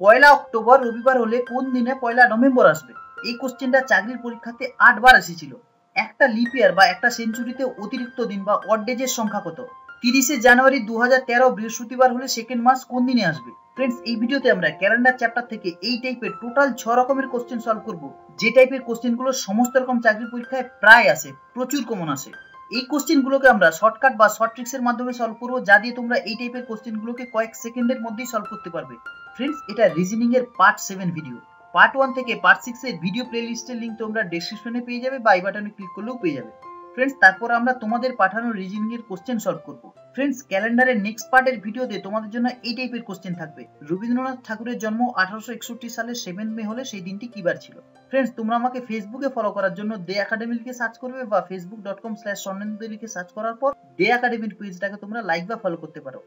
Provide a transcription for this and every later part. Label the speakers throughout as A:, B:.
A: পয়লা October রবিবার হলে কোন দিনে পয়লা নভেম্বর আসবে? এই কোশ্চেনটা চাকরির পরীক্ষাতে আটবার এসেছিল। একটা লিপ ইয়ার বা একটা সেঞ্চুরিতে অতিরিক্ত দিন বা অড ডেজের সংখ্যা কত? তিরিশে জানুয়ারি দু হাজার তেরো বৃহস্পতিবার হলে সেকেন্ড মাস কোন দিনে আসবে? ফ্রেন্ডস এই ভিডিওতে আমরা ক্যালেন্ডার চ্যাপ্টার থেকে এই টাইপের টোটাল ছ রকমের কোশ্চেন সলভ করব। যে টাইপের কোশ্চেনগুলো সমস্ত রকম চাকরির পরীক্ষায় প্রায় আসে, প্রচুর কমন আসে। এই কোশ্চেনগুলোকে আমরা শর্টকাট বা শর্ট ট্রিক্সের মাধ্যমে সলভ করব, যা দিয়ে তোমরা এই টাইপের কোশ্চেনগুলোকে কয়েক সেকেন্ডের মধ্যেই সলভ করতে পারবে। ফ্রেন্ডস এটা রিজনিং এর part seven video part one থেকে পার্ট সিক্স এর ভিডিও প্লেলিস্টের লিঙ্ক তোমরা ডেসক্রিপশনে পেয়ে যাবে বা এই বাটনে ক্লিক করলেও পেয়ে যাবে। ফ্রেন্ডস তারপর আমরা তোমাদের পাঠানো রিজনিং এর কোশ্চেন সলভ করব। ফ্রেন্ডস ক্যালেন্ডারের নেক্সট পার্টের ভিডিওতে তোমাদের জন্য এই টাইপের কোশ্চেন থাকবে। রবীন্দ্রনাথ ঠাকুরের জন্ম আঠারোশো একষট্টি সালের মে হলে সেই দিনটি কিবার ছিল? ফ্রেন্ডস তোমরা আমাকে ফেসবুকে ফলো করার জন্য দে একাডেমি লিখে সার্চ করবে বা Facebook dot com slash Swarnendu লিখে সার্চ করার পর দে একাডেমির পেজটাকে তোমরা লাইক বা ফলো করতে পারো।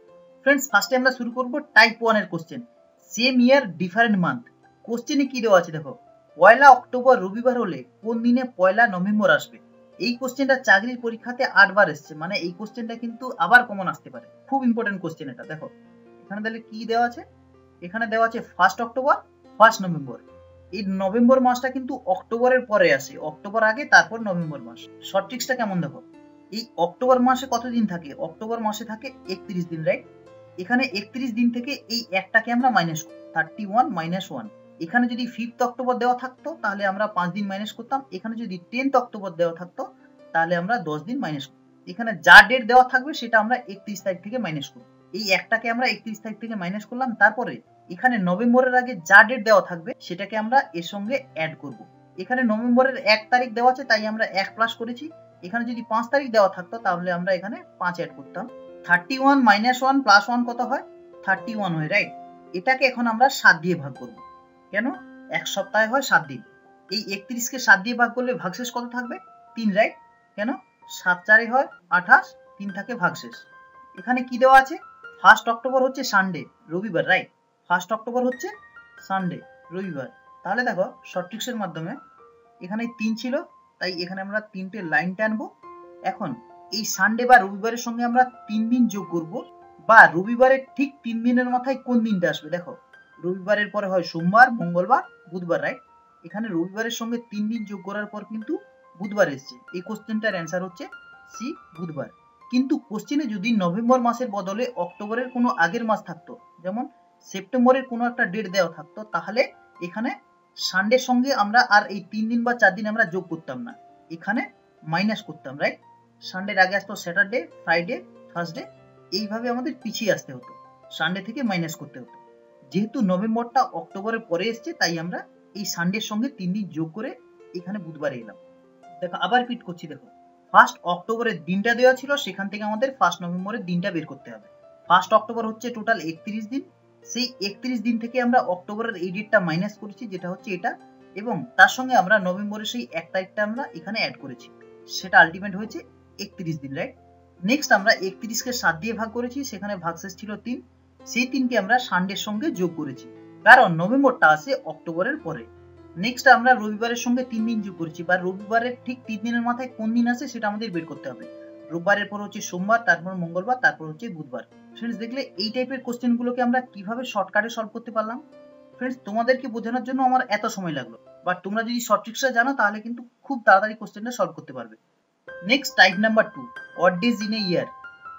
A: ফ্রেন্ডস ফার্স্টে আমরা শুরু করব টাইপ ওয়ানের question same year different month কোশ্চেনে কি দেওয়া আছে দেখো? পয়লা অক্টোবর রবিবার হলে কোন দিনে পয়লা নভেম্বর আসবে? এই কোশ্চেনটা চাকরির পরীক্ষাতে আটবার এসছে। মানে এই কোশ্চেনটা কিন্তু আবার কমন আসতে পারে। খুব ইম্পর্টেন্ট কোশ্চেন এটা, দেখো। এখানে তাহলে কি দেওয়া আছে? এখানে দেওয়া আছে ফার্স্ট অক্টোবর ফার্স্ট নভেম্বর এই নভেম্বর মাসটা কিন্তু অক্টোবরের পরে আসে। অক্টোবর আগে, তারপর নভেম্বর মাস। শর্ট ট্রিক্সটা কেমন দেখো? এই অক্টোবর মাসে কতদিন থাকে? অক্টোবর মাসে থাকে একত্রিশ দিন রাইট এখানে একত্রিশ দিন থেকে এই একটাকে আমরা minus thirty one minus one এখানে যদি ফিফথ অক্টোবর দেওয়া থাকতো, তাহলে আমরা পাঁচ দিন মাইনাস করতাম। এখানে যদি টেন্থ অক্টোবর দেওয়া থাকতো, তাহলে আমরা দশ দিন মাইনাস এখানে যা ডেট দেওয়া থাকবে, সেটা আমরা একত্রিশ তারিখ থেকে মাইনাস করব। এই একটাকে আমরা একত্রিশ তারিখ থেকে মাইনাস করলাম। তারপরে এখানে নভেম্বরের আগে যা ডেট দেওয়া থাকবে, সেটাকে আমরা এর সঙ্গে অ্যাড করব। এখানে নভেম্বরের এক তারিখ দেওয়া আছে, তাই আমরা এক প্লাস করেছি। এখানে যদি পাঁচ তারিখ দেওয়া থাকতো, তাহলে আমরা এখানে পাঁচ অ্যাড করতাম। Thirty one minus one plus one কত হয়? থার্টি ওয়ান হয় রাইট এটাকে এখন আমরা সাত দিয়ে ভাগ করব। কেন? এক সপ্তাহে হয় সাত দিন। এই একত্রিশকে সাত দিয়ে ভাগ করলে ভাগশেষ কত থাকবে? তিন রাইট কেন? সাত চারে হয় আঠাশ, তিন থাকে ভাগশেষ। এখানে কি দেওয়া আছে? ফার্স্ট অক্টোবর হচ্ছে সানডে রবিবার রাইট ফার্স্ট অক্টোবর হচ্ছে সানডে রবিবার। তাহলে দেখো শর্ট ট্রিক্সের মাধ্যমে এখানে তিন ছিল, তাই এখানে আমরা তিনটে লাইন টানবো এখন, এই সানডে বা রবিবারের সঙ্গে আমরা তিন দিন যোগ করব, বা রবিবারের ঠিক তিন দিনের মাথায় কোন দিনটা আসবে? দেখো রবিবারের পরে হয় সোমবার, মঙ্গলবার, বুধবার রাইট এখানে রবিবারের সঙ্গে তিন দিন যোগ করার পর কিন্তু বুধবার এসছে। এই কোশ্চেনটার অ্যান্সার হচ্ছে সি বুধবার। কিন্তু কোশ্চেনে যদি নভেম্বর মাসের বদলে অক্টোবরের কোনো আগের মাস থাকতো, যেমন সেপ্টেম্বরের কোনো একটা ডেট দেওয়া থাকতো, তাহলে এখানে সানডের সঙ্গে আমরা আর এই তিন দিন বা চার দিন আমরা যোগ করতাম না। এখানে মাইনাস করতাম রাইট সানডের আগে আসতো স্যাটারডে ফ্রাইডে থার্সডে এইভাবে আমাদের পিছিয়ে আসতে হতো। সানডে থেকে মাইনাস করতে হতো। যেহেতু নভেম্বরটা অক্টোবরের পরে এসছে, তাই আমরা এই সানডের সঙ্গে তিন দিন যোগ করে এখানে বুধবারে এলাম। দেখো, আবার রিপিট করছি, দেখো। ফার্স্ট অক্টোবরের দিনটা দেওয়া ছিল, সেখান থেকে আমাদের ফার্স্ট নভেম্বরের দিনটা বের করতে হবে। ফার্স্ট অক্টোবর হচ্ছে টোটাল একত্রিশ দিন। সেই একত্রিশ দিন থেকে আমরা অক্টোবরের এই ডেটটা মাইনাস করেছি, যেটা হচ্ছে এটা। এবং তার সঙ্গে আমরা নভেম্বরের সেই এক তারিখটা আমরা এখানে অ্যাড করেছি। সেটা আলটিমেট হয়েছে একত্রিশ দিন রাইট নেক্সট আমরা একত্রিশকে সাত দিয়ে ভাগ করেছি, সেখানে ভাগশেষ ছিল তিন। সেই তিনকে আমরা সানডের সঙ্গে যোগ করেছি। কারণ নভেম্বরটা আসে অক্টোবরের পরে। নেক্সট আমরা রবিবারের সঙ্গে তিন দিন যোগ করেছি। বা রবিবারের ঠিক তিন দিনের মাথায় কোন দিন আসে সেটা আমাদের বের করতে হবে। রোববারের পর হচ্ছে সোমবার, তারপর মঙ্গলবার, তারপর হচ্ছে বুধবার। ফ্রেন্ডস দেখলে এই টাইপের কোশ্চেনগুলোকে আমরা কীভাবে শর্টকাটে সলভ করতে পারলাম? ফ্রেন্ডস তোমাদেরকে বোঝানোর জন্য আমার এত সময় লাগল। বাট তোমরা যদি শর্ট ট্রিক্সটা জানো, তাহলে কিন্তু খুব তাড়াতাড়ি কোশ্চেনটা সলভ করতে পারবে। Next type number two odd days in a year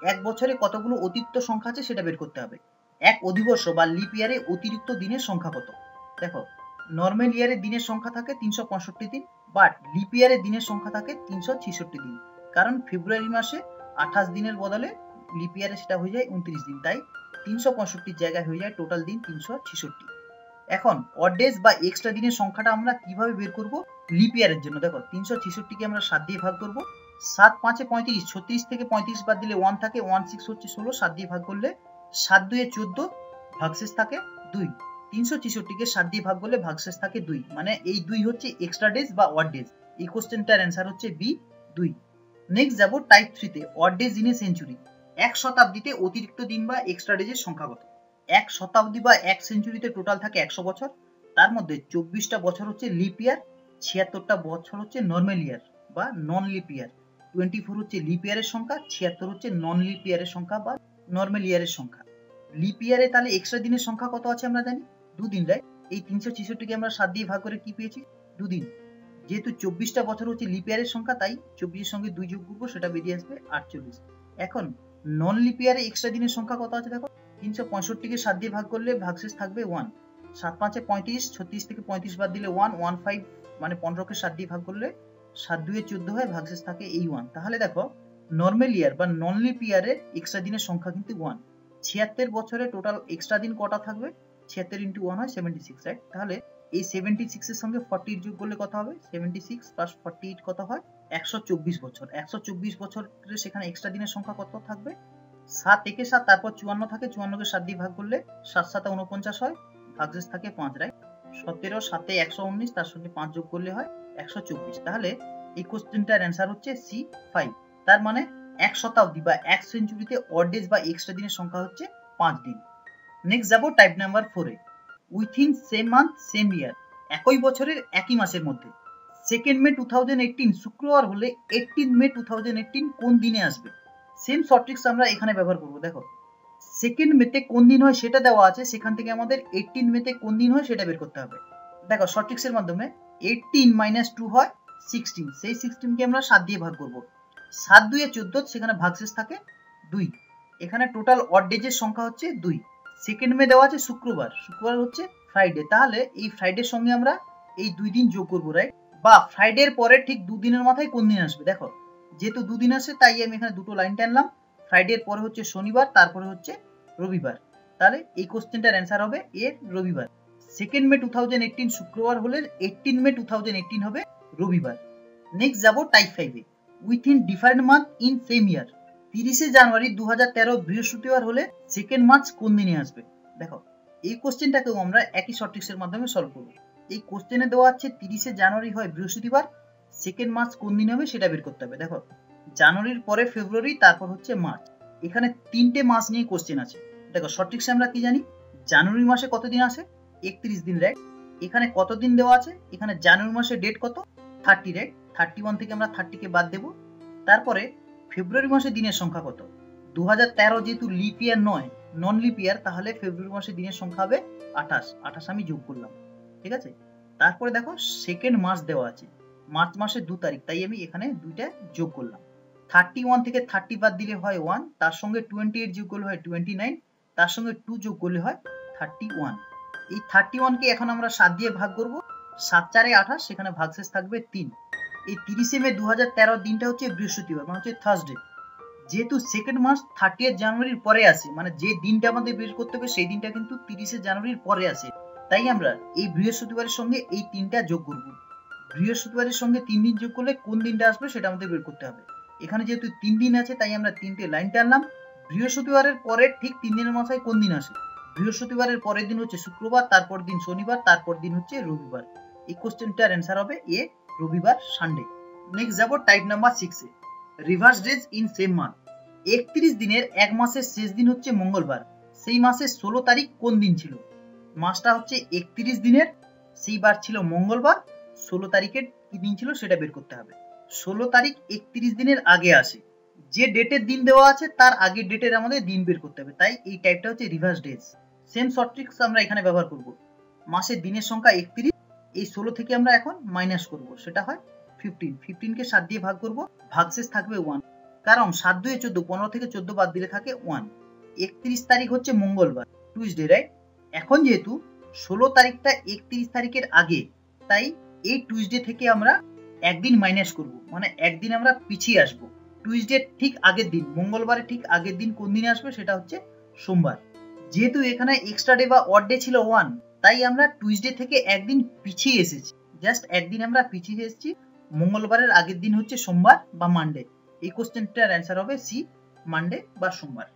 A: এক বছরে কতগুলো অতিরিক্ত সংখ্যা আছে সেটা বের করতে হবে। এক অধিবর্ষ বা লিপ ইয়ারে অতিরিক্ত দিনের সংখ্যা কত? দেখো নর্মাল ইয়ারে দিনের সংখ্যা থাকে তিনশো পঁয়ষট্টি দিন বাট লিপ ইয়ারে দিনের সংখ্যা থাকে তিনশো ছিষট্টি দিন। কারণ ফেব্রুয়ারি মাসে আঠাশ দিনের বদলে লিপ ইয়ারে সেটা হয়ে যায় উনত্রিশ দিন। তাই তিনশো পঁয়ষট্টির জায়গায় হয়ে যায় টোটাল দিন তিনশো ছিষট্টি। এখন অড বা এক্সট্রা দিনের সংখ্যাটা আমরা কীভাবে বের করব? লিপ ইয়ারের জন্য। দেখো, তিনশো ছিষট্টিকে আমরা সাত দিয়ে ভাগ করব। সাত পাঁচে পঁয়ত্রিশ, ছত্রিশ থেকে পঁয়ত্রিশ বাদ দিলে ওয়ান থাকে ওয়ান সিক্স হচ্ছে ষোলো, সাত দিয়ে ভাগ করলে সাত দুয়ে চোদ্দ ভাগশেষ থাকে দুই। তিনশো ছেষট্টিকে সাত দিয়ে ভাগ করলে ভাগশেষ থাকে দুই। মানে এই দুই হচ্ছে এক্সট্রা ডেজ বা ওয়ার্ড ডেজ এই কোশ্চেনটার অ্যান্সার হচ্ছে বি দুই। নেক্সট যাব টাইপ থ্রিতে odd days in a century এক শতাব্দীতে অতিরিক্ত দিন বা এক্সট্রা ডেজের সংখ্যা কত? এক শতাব্দী বা এক সেঞ্চুরিতে টোটাল থাকে একশো বছর। তার মধ্যে চব্বিশটা বছর হচ্ছে লিপ ইয়ার ছিয়াত্তরটা বছর হচ্ছে নর্মাল ইয়ার বা non leap year twenty four হচ্ছে লিপ ইয়ারের সংখ্যা, ছিয়াত্তর হচ্ছে নন লিপ ইয়ারের সংখ্যা বা নর্মাল ইয়ারের সংখ্যা। লিপ ইয়ারে তাহলে এক্সট্রা দিনের সংখ্যা কত আছে আমরা জানি? দুদিন রাইট এই তিনশো ছেষট্টিকে আমরা সাত দিয়ে ভাগ করে কি পেয়েছি? দুদিন। যেহেতু চব্বিশটা বছর হচ্ছে লিপিয়ারের সংখ্যা, তাই চব্বিশের সঙ্গে দুই যোগ করব, সেটা বেরিয়ে আসবে আটচল্লিশ। এখন নন লিপিয়ারে এক্সট্রা দিনের সংখ্যা কত আছে দেখো? তিনশো পঁয়ষট্টিকে সাত দিয়ে ভাগ করলে ভাগশেষ থাকবে ওয়ান সাত পাঁচে পঁয়ত্রিশ, ছত্রিশ থেকে পঁয়ত্রিশ বাদ দিলে ওয়ান ওয়ান ফাইভ মানে পনেরোকে সাত দিয়ে ভাগ করলে সাত দুয়ে চোদ্দ হয় ভাগশেষ থাকে এই ওয়ান তাহলে দেখো নর্মাল ইয়ার বা নন লিপ ইয়ারের এক্সট্রা দিনের সংখ্যা কিন্তু ওয়ান ছিয়াত্তর বছরে টোটাল এক্সট্রা দিন কটা থাকবে? ছিয়াত্তর ইন্টু ওয়ান হয় সেভেন্টি সিক্স রাইট তাহলে এই সেভেন্টি সিক্সের সঙ্গে ফর্টি এইট যোগ করলে কত হবে? Seventy six plus forty eight কত হয়? একশো চব্বিশ বছর। একশো চব্বিশ বছরের সেখানে এক্সট্রা দিনের সংখ্যা কত থাকবে? সাত একে সাত, তারপর চুয়ান্ন থাকে, চুয়ান্নকে সাত দিয়ে ভাগ করলে সাত সাতে উনপঞ্চাশ হয়, ভাগশেষ থাকে পাঁচ রাইট সতেরো সাতে একশো উনিশ, তার সঙ্গে পাঁচ যোগ করলে হয় একশো চব্বিশ। তাহলে এই কোশ্চেনটার অ্যান্সার হচ্ছে সি ফাইভ তার মানে এক শতাব্দী বা এক সেঞ্চুরিতে অর্ডেজ বা এক্সট্রা দিনের সংখ্যা হচ্ছে পাঁচ দিন। নেক্সট যাব টাইপ নাম্বার ফোরে within same month same year একই বছরের একই মাসের মধ্যে। Second May two thousand eighteen শুক্রবার হলে eighteen May two thousand eighteen কোন দিনে আসবে? সেম শর্ট্রিক্স আমরা এখানে ব্যবহার করব, দেখো। সেকেন্ড মেতে কোন দিন হয় সেটা দেওয়া আছে, সেখান থেকে আমাদের এইটিন মেতে কোন দিন হয় সেটা বের করতে হবে। দেখো শর্ট্রিক্স এর মাধ্যমে এইটিন মাইনাস টু হয় সিক্সটিন সেই সিক্সটিনকে আমরা সাত দিয়ে ভাগ করব। সাত দুইয়ে চোদ্দ, সেখানে ভাগশেষ থাকে দুই। এখানে টোটাল অড ডেজের সংখ্যা হচ্ছে দুই। সেকেন্ড মে দেওয়া আছে শুক্রবার। শুক্রবার হচ্ছে ফ্রাইডে তাহলে এই ফ্রাইডের সঙ্গে আমরা এই দুই দিন যোগ করব রাইট বা ফ্রাইডের পরে ঠিক দুদিনের মাথায় কোন দিন আসবে? দেখো, যেহেতু দুদিন আসে, তাই আমি এখানে দুটো লাইন টানলাম ফ্রাইডের পরে হচ্ছে শনিবার, তারপরে হচ্ছে রবিবার। তাহলে এই কোশ্চেনটার অ্যান্সার হবে এর রবিবার। Second May two thousand eighteen শুক্রবার হলে eighteen May two thousand eighteen হবে রবিবার। নেক্সট যাব টাইপ ফাইভে within different month in same year তিরিশে জানুয়ারি দু হাজার তেরো বৃহস্পতিবার হলে সেকেন্ড মার্চ কোন দিনে আসবে? দেখো, এই কোশ্চেনটাকেও আমরা একই শর্টিক্সের মাধ্যমে সলভ করব। এই কোশ্চেনে দেওয়া আছে তিরিশে জানুয়ারি হয় বৃহস্পতিবার সেকেন্ড মার্চ কোন দিন হবে সেটা বের করতে হবে। দেখো, জানুয়ারির পরে ফেব্রুয়ারি, তারপর হচ্ছে মার্চ। এখানে তিনটে মাস নিয়ে কোশ্চেন আছে। দেখো শর্টিক্সে আমরা কি জানি? জানুয়ারি মাসে কত দিন আসে? একত্রিশ দিন রাইট এখানে কত দিন দেওয়া আছে? এখানে জানুয়ারি মাসে ডেট কত? থার্টি রাইট থার্টি ওয়ান থেকে আমরা থার্টিকে বাদ দেবো। তারপরে ফেব্রুয়ারি মাসে দিনের সংখ্যা কত? দু হাজার তেরো যেহেতু লিপ ইয়ার নয় নন লিপ ইয়ার তাহলে ফেব্রুয়ারি মাসে দিনের সংখ্যা হবে আঠাশ। আঠাশ আমি যোগ করলাম। ঠিক আছে? তারপরে দেখো সেকেন্ড মাস দেওয়া আছে। মার্চ মাসের দু তারিখ, তাই আমি এখানে দুইটা যোগ করলাম। থার্টি ওয়ান থেকে থার্টি বাদ দিলে হয় ওয়ান তার সঙ্গে টোয়েন্টি এইট যোগ করলে হয় টোয়েন্টি নাইন তার সঙ্গে টু যোগ করলে হয় থার্টি ওয়ান এই থার্টি ওয়ানকে এখন আমরা সাত দিয়ে ভাগ করব। সাত চারে আঠাশ, সেখানে ভাগশেষ থাকবে তিন। এই তিরিশে মে দু হাজার তেরো দিনটা হচ্ছে বৃহস্পতিবার মানে হচ্ছে থার্সডে যেহেতু সেকেন্ড মাস থার্টি জানুয়ারির পরে আসে মানে যে দিনটা আমাদের বের করতে হবে সেই দিনটা কিন্তু তিরিশে জানুয়ারির পরে আসে। তাই আমরা এই বৃহস্পতিবারের সঙ্গে এই তিনটা যোগ করব। বৃহস্পতিবারের সঙ্গে তিন দিন যোগ করলে কোন দিনটা আসবে সেটা আমাদের বের করতে হবে। এখানে যেহেতু তিন দিন আছে, তাই আমরা তিনটে লাইন টানলাম। বৃহস্পতিবারের পরে ঠিক তিন দিনের মাথায় কোন দিন আসে? বৃহস্পতিবারের পরের দিন হচ্ছে শুক্রবার, তারপর দিন শনিবার, তারপর দিন হচ্ছে রবিবার। এই কোশ্চেনটার অ্যান্সার হবে এ রবিবার সানডে নেক্সট যাব টাইপ নাম্বার সিক্সে reverse days in same month একত্রিশ দিনের এক মাসের শেষ দিন হচ্ছে মঙ্গলবার। সেই মাসের ষোলো তারিখ কোন দিন ছিল? মাসটা হচ্ছে একত্রিশ দিনের সেই বার ছিল মঙ্গলবার, ষোলো তারিখের কি দিন ছিল সেটা বের করতে হবে। ষোলো তারিখ একত্রিশ দিনের আগে আসে। যে ডেটের দিন দেওয়া আছে তার আগের ডেটের আমাদের দিন বের করতে হবে। তাই এই টাইপটা হচ্ছে reverse days same short tricks আমরা এখানে ব্যবহার করব। মাসের দিনের সংখ্যা একত্রিশ এই ষোলো থেকে আমরা এখন মাইনাস করব। সেটা হয় ফিফটিন ফিফটিনকে সাত দিয়ে ভাগ করব। ভাগশেষ থাকবে ওয়ান কারণ সাত দুয়ে চোদ্দ, পনেরো থেকে চোদ্দ বাদ দিলে থাকে ওয়ান একত্রিশ তারিখ হচ্ছে মঙ্গলবার টুইসডে রাইট এখন যেহেতু ষোলো তারিখটা একত্রিশ তারিখের আগে, তাই এই টুইসডে থেকে আমরা একদিন মাইনাস করব। মানে একদিন আমরা পিছিয়ে আসব। টুইসডে ঠিক আগের দিন, মঙ্গলবারের ঠিক আগের দিন কোন দিনে আসবে সেটা হচ্ছে সোমবার। যেহেতু এখানে এক্সট্রা ডে বা অড ডে ছিল ওয়ান তাই আমরা টুইসডে থেকে একদিন পিছিয়ে এসেছি। জাস্ট একদিন আমরা পিছিয়ে এসেছি। মঙ্গলবারের আগের দিন হচ্ছে সোমবার বা মানডে এই কোশ্চেনটার অ্যান্সার হবে সি মানডে বা সোমবার।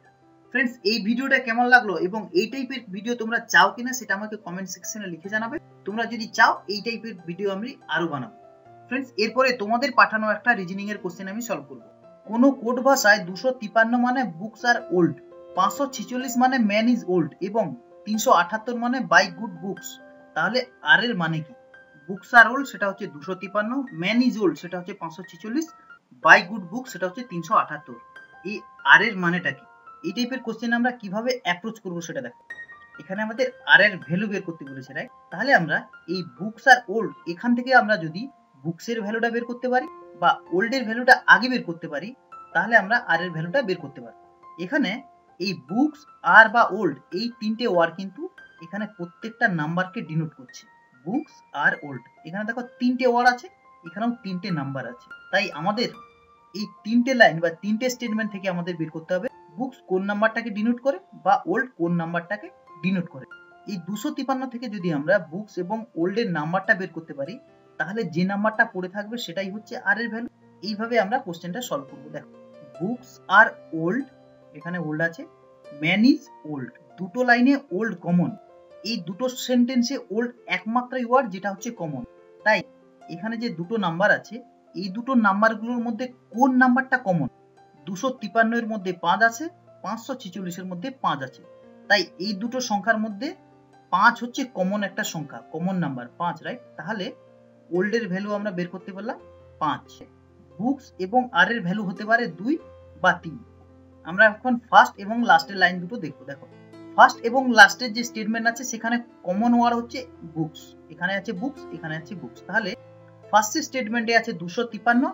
A: ফ্রেন্ডস এই ভিডিওটা কেমন লাগল এবং এই টাইপের ভিডিও তোমরা চাও কিনা সেটা আমাকে কমেন্ট সেকশনে লিখে জানাবে। তোমরা যদি চাও, এই টাইপের ভিডিও আমি আরও বানাবো। ফ্রেন্ডস এরপরে তোমাদের পাঠানো একটা রিজনিং এর কোশ্চেন আমি সলভ করব। কোনো কোড ভাষায় দুশো তিপান্ন মানে বুকস আর ওল্ড পাঁচশো ছিচল্লিশ মানে ম্যান ইজ ওল্ড এবং তিনশো আঠাত্তর মানে বাই গুড বুকস তাহলে আর এর মানে কি? বুকস আর ওল্ড সেটা হচ্ছে দুশো তিপান্ন। ম্যান ইজ ওল্ড সেটা হচ্ছে পাঁচশো ছিচল্লিশ। বাই গুড বুক সেটা হচ্ছে তিনশো আঠাত্তর এই আর এর মানেটা কি? এই টাইপের কোশ্চেন আমরা কীভাবে অ্যাপ্রোচ করব সেটা দেখো। এখানে আমাদের আর এর ভ্যালু বের করতে বলেছে রাইট তাহলে আমরা এই বুকস আর ওল্ড এখান থেকে আমরা যদি বুকসের ভ্যালুটা বের করতে পারি বা ওল্ডের ভ্যালুটা আগে বের করতে পারি, তাহলে আমরা আর এর ভ্যালুটা বের করতে পারি এখানে এই বুকস আর বা ওল্ড এই তিনটে ওয়ার কিন্তু এখানে প্রত্যেকটা নাম্বারকে ডিনোট করছে। বুকস আর ওল্ড এখানে দেখো তিনটে ওয়ার আছে, এখানেও তিনটে নাম্বার আছে। তাই আমাদের এই তিনটে লাইন বা তিনটে স্টেটমেন্ট থেকে আমাদের বের করতে হবে বুকস কোন নাম্বারটাকে ডিনোট করে বা ওল্ড কোন নাম্বারটাকে ডিনোট করে। এই দুশো তিপান্ন থেকে যদি আমরা বুকস এবং ওল্ডের নাম্বারটা বের করতে পারি, তাহলে যে নাম্বারটা পড়ে থাকবে সেটাই হচ্ছে আর এর ভ্যালু এইভাবে আমরা কোশ্চেনটা সলভ করব। দেখো বুকস আর ওল্ড এখানে ওল্ড আছে। ম্যান ইজ ওল্ড দুটো লাইনে ওল্ড কমন এই দুটো সেন্টেন্সে ওল্ড একমাত্রই ওয়ার্ড যেটা হচ্ছে কমন তাই এখানে যে দুটো নাম্বার আছে, এই দুটো নাম্বারগুলোর মধ্যে কোন নাম্বারটা কমন দুশো তিপান্নের মধ্যে পাঁচ আছে, পাঁচশো ছিচল্লিশের মধ্যে পাঁচ আছে। তাই এই দুটো সংখ্যার মধ্যে পাঁচ হচ্ছে কমন একটা সংখ্যা কমন নাম্বার পাঁচ রাইট তাহলে ওল্ডের ভ্যালু আমরা বের করতে পারলাম পাঁচ। বুকস এবং আর এর ভ্যালু হতে পারে দুই বা তিন। আমরা এখন ফার্স্ট এবং লাস্টের লাইন দুটো দেখব, দেখো। ফার্স্ট এবং লাস্টের যে স্টেটমেন্ট আছে, সেখানে কমন ওয়ার হচ্ছে বুকস এখানে আছে বুকস এখানে আছে বুকস তাহলে ফার্স্টের স্টেটমেন্টে আছে দুশো তিপান্ন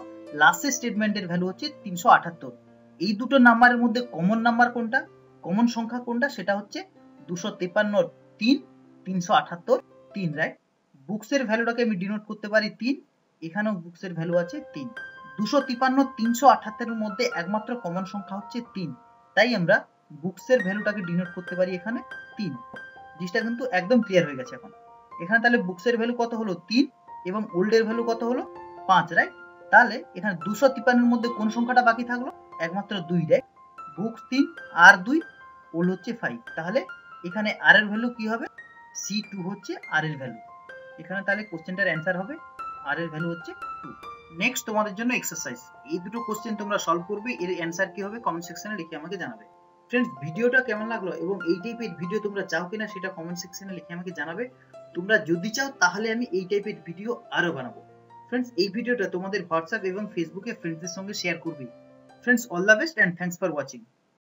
A: লাস্টের স্টেটমেন্টের ভ্যালু হচ্ছে তিনশো আটাত্তর। এই দুটো নাম্বারের মধ্যে কমন নাম্বার কোনটা? কমন সংখ্যা কোনটা? সেটা হচ্ছে দুশো তিপান্ন তিন, তিনশো আটাত্তর তিন রাইট বুকসের ভ্যালুটাকে আমি ডিনোট করতে পারি তিন, এখানেও বুকসের ভ্যালু আছে তিন। দুশো তিপান্ন তিনশো আঠাত্তরের মধ্যে একমাত্র কমন সংখ্যা হচ্ছে তিন। তাই আমরা বুকসের ভ্যালুটাকে ডিনোট করতে পারি এখানে তিন। জিনিসটা কিন্তু একদম ক্লিয়ার হয়ে গেছে এখন। এখানে তাহলে বুকসের ভ্যালু কত হলো তিন এবং ওল্ডের ভ্যালু কত হলো পাঁচ রাইট তাহলে এখানে দুশো তিপান্নের মধ্যে কোন সংখ্যাটা বাকি থাকল? একমাত্র দুই রাইট বুকস তিন, আর দুই ওল্ড হচ্ছে ফাইভ তাহলে এখানে আর এর ভ্যালু কি হবে? সি টু হচ্ছে আর এর ভ্যালু এখানে তাহলে কোশ্চেনটার অ্যান্সার হবে আর এর ভ্যালু হচ্ছে টু নেক্সট তোমাদের জন্য এক্সারসাইজ এই দুটো কোশ্চেন তোমরা সলভ করবে, এর অ্যান্সার কি হবে কমেন্ট সেকশনে লিখে আমাকে জানাবে। ফ্রেন্ডস ভিডিওটা কেমন লাগল এবং এই টাইপের ভিডিও তোমরা চাও কিনা সেটা কমেন্ট সেকশনে লিখে আমাকে জানাবে। তোমরা যদি চাও তাহলে আমি এই টাইপের ভিডিও আরও বানাবো। ফ্রেন্ডস এই ভিডিওটা তোমাদের হোয়াটসঅ্যাপ এবং ফেসবুকে ফ্রেন্ডসদের সঙ্গে শেয়ার করবে। Friends all the best and thanks for watching